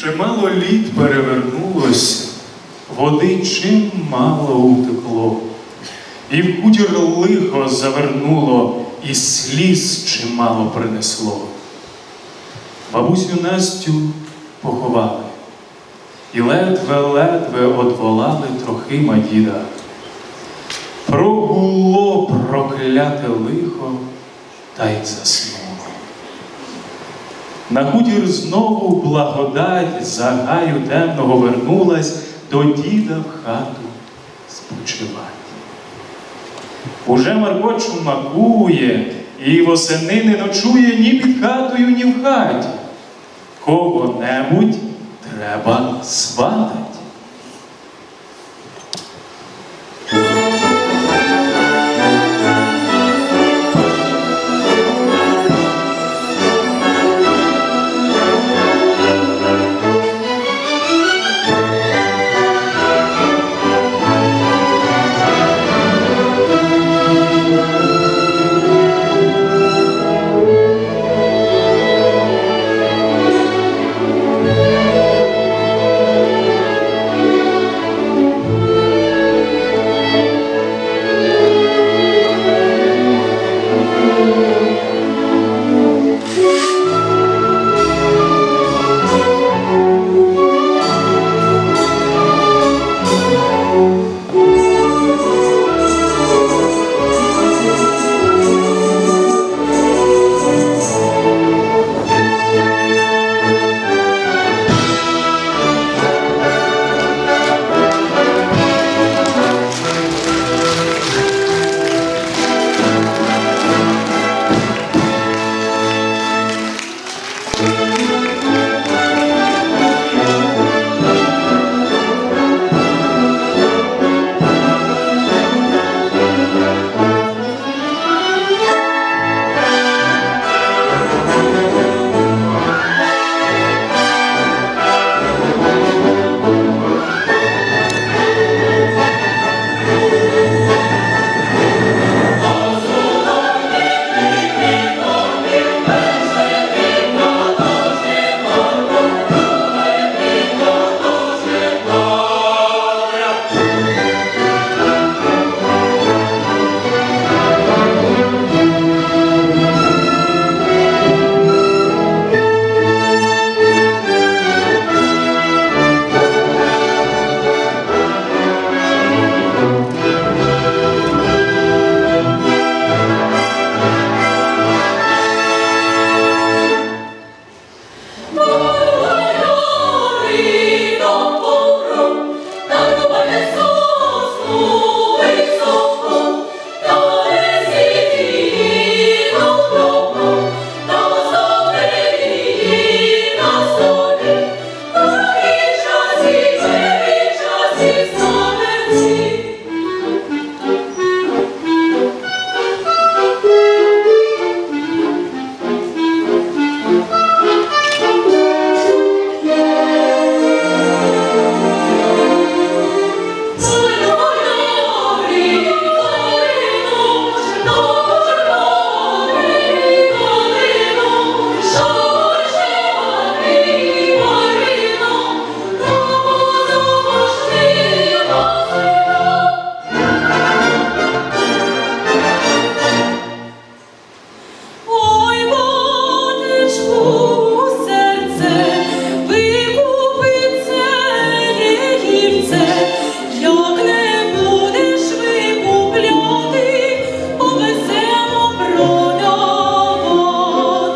Чимало літ перевернулось, води чимало утекло, і в хутір лихо завернуло, і сліз чимало принесло. Бабусю Настю поховали, і ледве-ледве одволали трохима діда. Прогуло прокляте лихо, та й заснуло. На хутір знову благодать за гаю темного вернулась до діда в хату спочивати. Уже Марко чумакує і восени не ночує ні під хатою, ні в хаті. Кого-небудь треба сватать.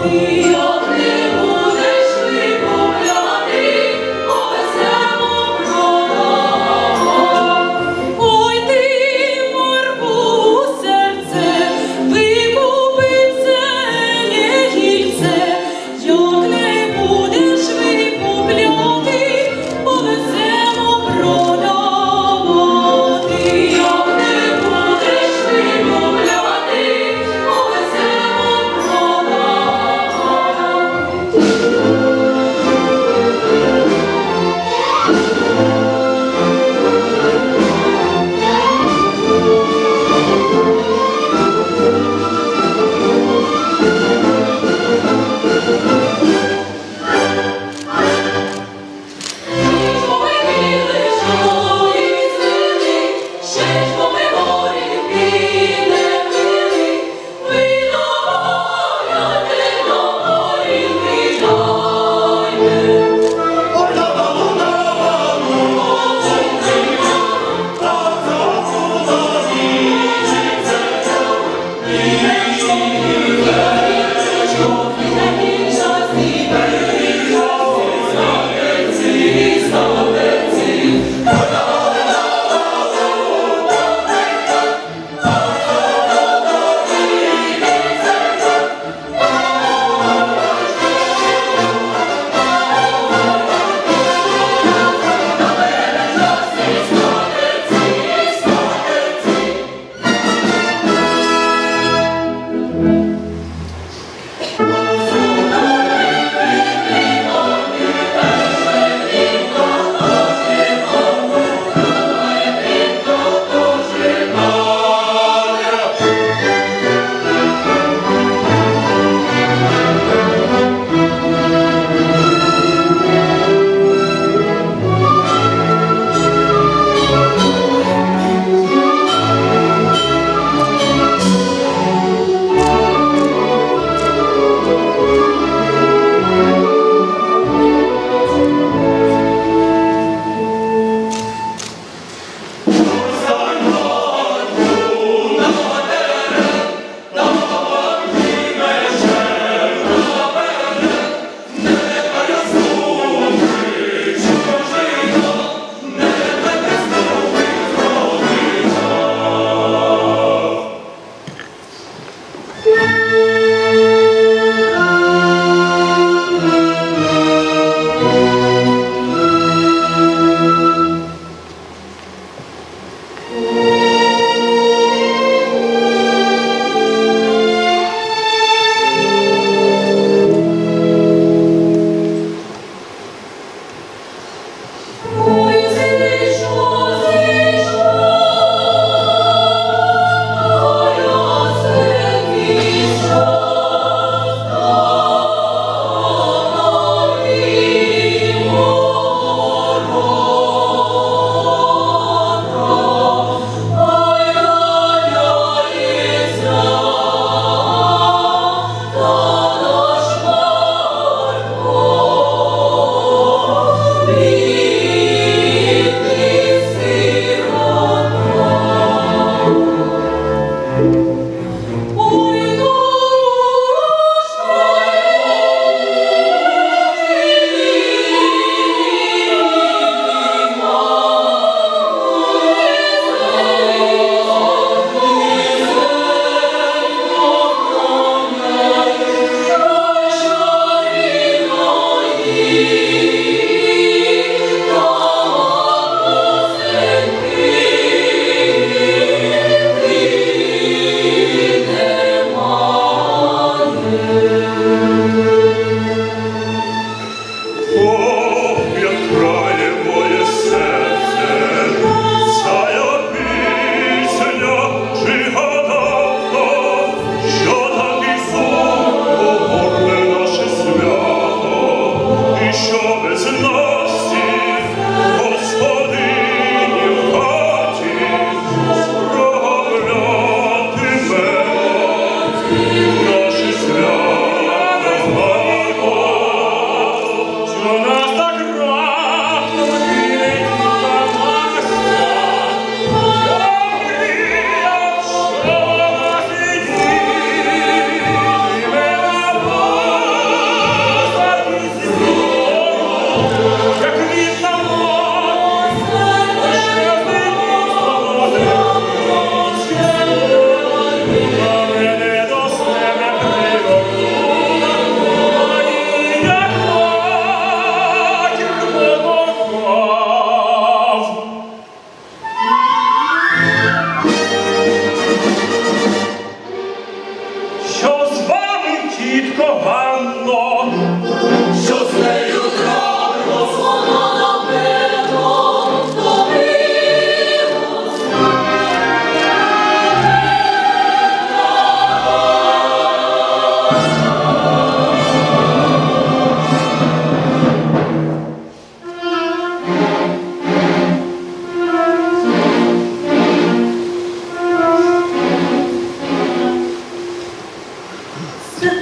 be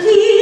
You.